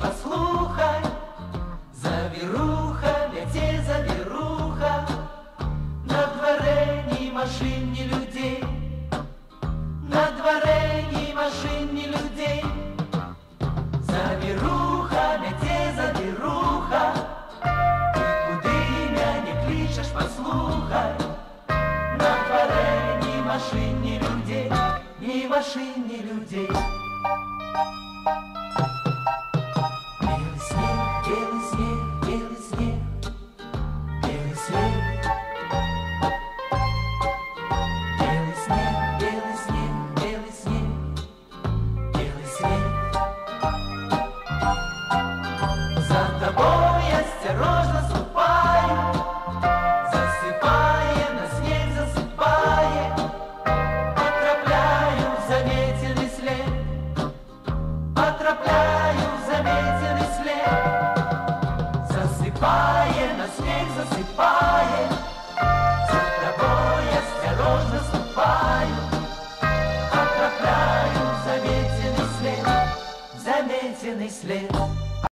послухай, завіруха, ляце завіруха, на дворе ні машин, ні людей, на дворе ні машин, ні людей. Завіруха, ляце завіруха, ти куди мяне клічеш, послухай, на дворе ні машин, ні людей, ні машин, ні людей. Белый Потрапляю в заметенный след, засыпая на снег, засыпая, за тобой осторожно ступаю, потрапляю в заметенный след, заметенный след.